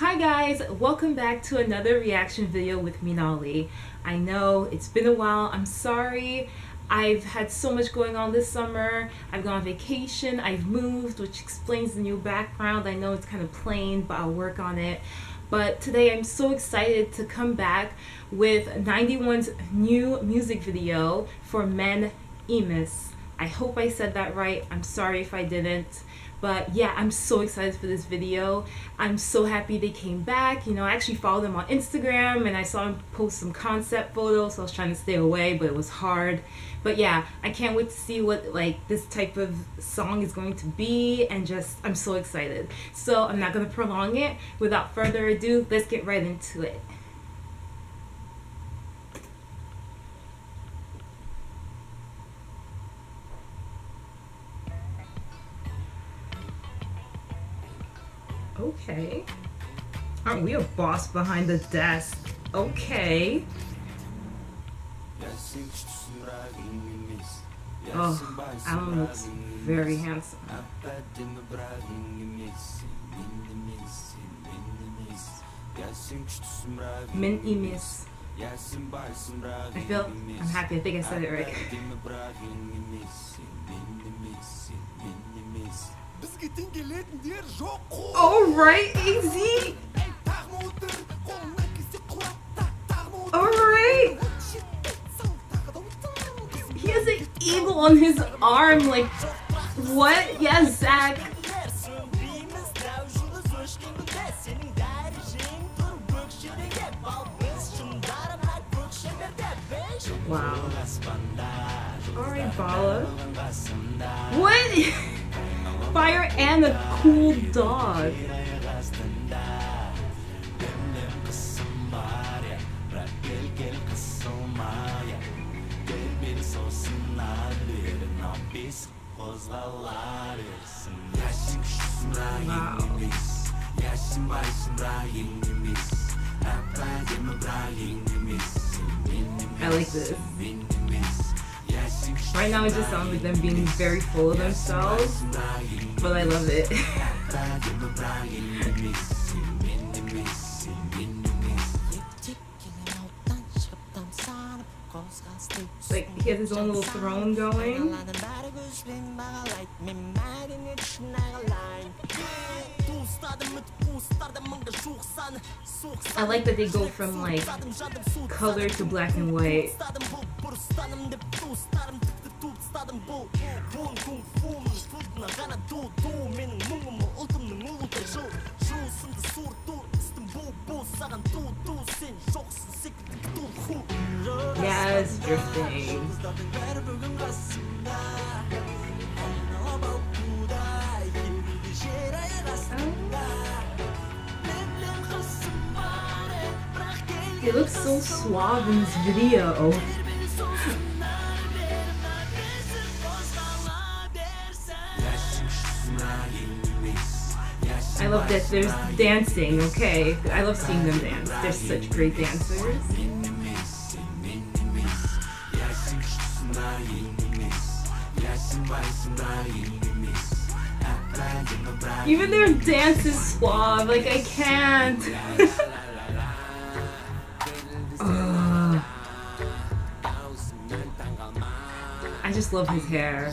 Hi guys, welcome back to another reaction video with Minali. I know it's been a while, I'm sorry. I've had so much going on this summer. I've gone on vacation, I've moved, which explains the new background. I know it's kind of plain, but I'll work on it. But today I'm so excited to come back with 91's new music video for Men Emes. I hope I said that right. I'm sorry if I didn't. But yeah, I'm so excited for this video. I'm so happy they came back. You know, I actually followed them on Instagram and I saw them post some concept photos, so I was trying to stay away, but it was hard. But yeah, I can't wait to see what like this type of song is going to be and just I'm so excited. So I'm not gonna prolong it. Without further ado, let's get right into it. Okay. Aren't we a boss behind the desk? Okay. Oh, Alem looks very handsome. Men Emes. I feel I'm happy. I think I said it right. Alright, AZ! Alright! He has an eagle on his arm, like, what? Yes, Zaq. Wow. Alright, Bala. What? fire and a cool dog. I like this. Right now it just sounds like them being very full of themselves, but I love it. Like he has his own little throne going. I like that they go from like color to black and white. Yes, drifting. Oh. He looks so suave in this video. I love that there's dancing, okay? I love seeing them dance. They're such great dancers. Even their dance is suave, like I can't. uh, I just love his hair.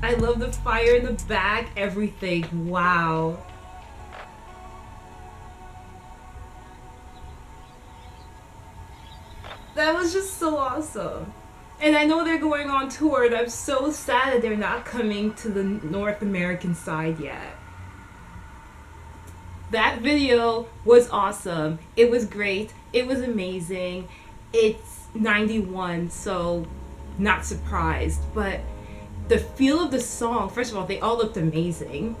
I love the fire in the back, everything. Wow. That was just so awesome. And I know they're going on tour, and I'm so sad that they're not coming to the North American side yet. That video was awesome. It was great. It was amazing. It's 91, so not surprised. But the feel of the song, first of all, they all looked amazing.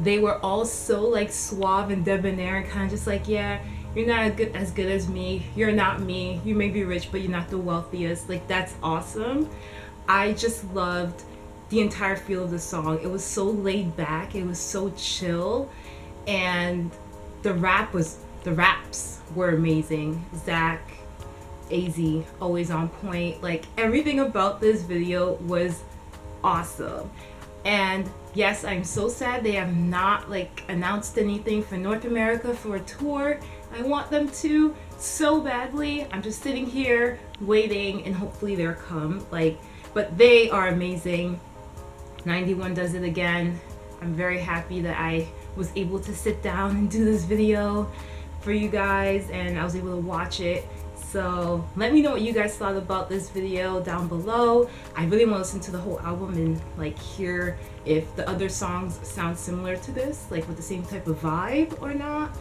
They were all so like suave and debonair and kind of just like, yeah, you're not good, as good as me. You're not me. You may be rich, but you're not the wealthiest. Like, that's awesome. I just loved the entire feel of the song. It was so laid back, it was so chill, and the rap was, the raps were amazing. Zaq, AZ, always on point. Like, everything about this video was awesome. And yes, I'm so sad they have not like announced anything for North America for a tour. I want them to so badly. I'm just sitting here waiting and hopefully they'll come. Like, but they are amazing. 91 does it again. I'm very happy that I was able to sit down and do this video for you guys and I was able to watch it. So let me know what you guys thought about this video down below. I really want to listen to the whole album and like hear if the other songs sound similar to this, like with the same type of vibe or not.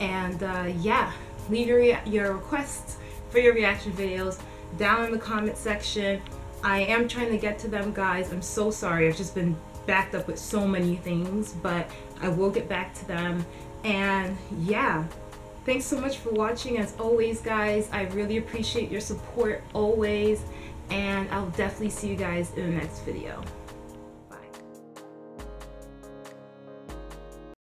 And uh, yeah, leave your, your requests for your reaction videos down in the comment section. I am trying to get to them, guys. I'm so sorry. I've just been backed up with so many things, but I will get back to them. And yeah, thanks so much for watching. As always, guys, I really appreciate your support always. And I'll definitely see you guys in the next video.